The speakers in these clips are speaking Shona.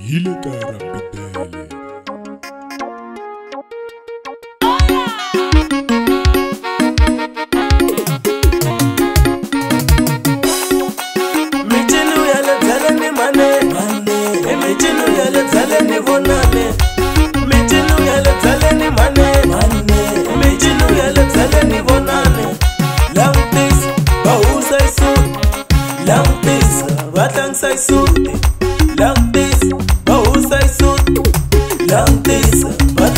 yile ka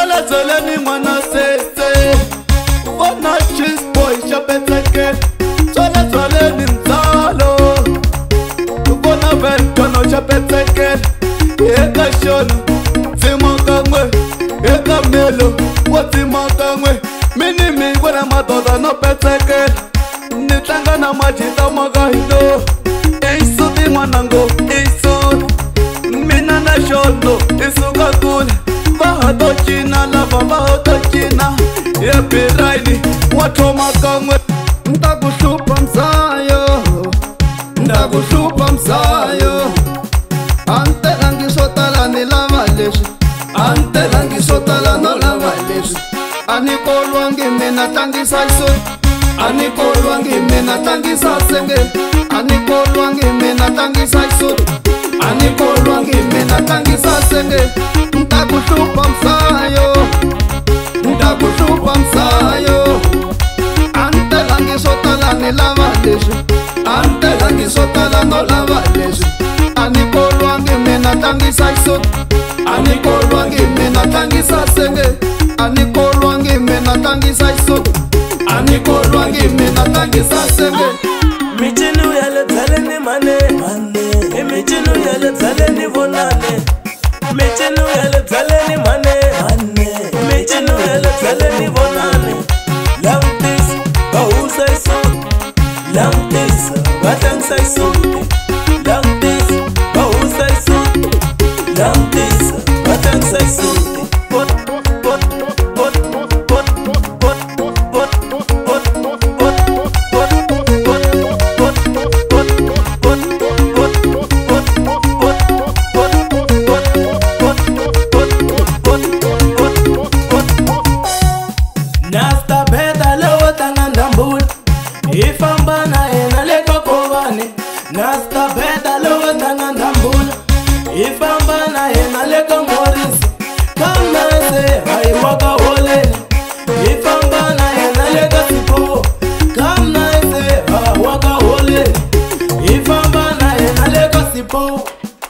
salazeleni n'wana sese vona chisboy xa peteke salazaleni ndzalo vona vendono xa peteke eka xona dzimakan'we eka melo wa dzimakan'we mini mingwana madoda no peteke ni tlanga na majita maka hilo i suti n'wanango i suti mina na xono i suti cina lava va ta cina ya birini wa thoma kan'we nita ku hlupa mzayo nita ku hlupa mzayo a ni telangi swo tala ni lava leswi a ni telangi swo tala no lava leswi a ni kolwangi mina tlangisa so a ni kolwangi mina tlangisa sengeni a ni kolwangi mina tlangisa so a ni kolwangi mina tlangisa sengeni tangisa iso anikolwangi mina tangisa senge anikolwangi mina tangisa iso anikolwangi mina tangisa senge micini uyale byale ni mane i micini uyale byale ni vonane micini uyale byale ni mane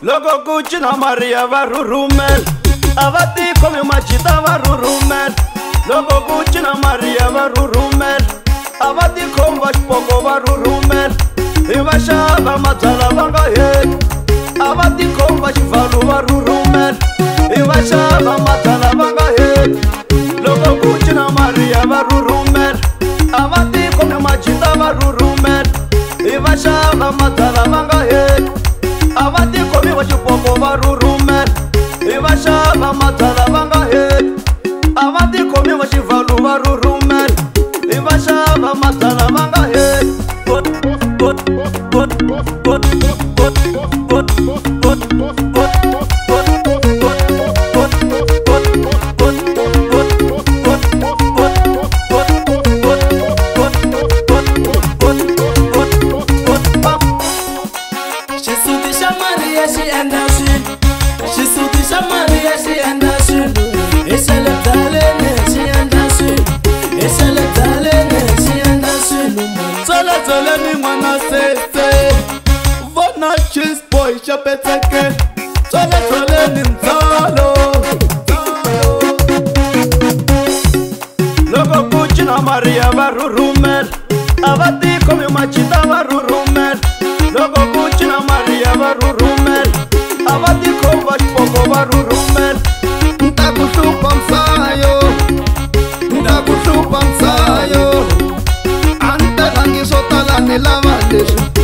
loko ku cina mariya va rhurhumela a va tikhomi majita va rhurhumela loko ku cina mariya va rhurhumela a va tikhomi va xipoko va rhurhumela hi vaxava mabyala va nga heti a va tikhomi va xivhalu va rhurhumela hi vaxava mabyala va nga heti loko ku cina mariya va rhurhumela a va tikhomi majita va rhurhumela hi vaxava mabyala ya xi endla swi xisuti xa mali ya xi endla swi hi xelebyaleni xi endla swi hi xelebyaleni xi endla swi tsolatsoleni n'wana sese vona chisboy xa petseke tsolatsoleni ndzalo loko ku cina mariya va rhurhumela a va tikomi machita va rhurhumela loko ku cina mariya va rhurhumela avatikhomba xiboko va rurume nta ku hlupa nsayo nta ku hlupa nsayo a ni talangi swo tala ni lava leswi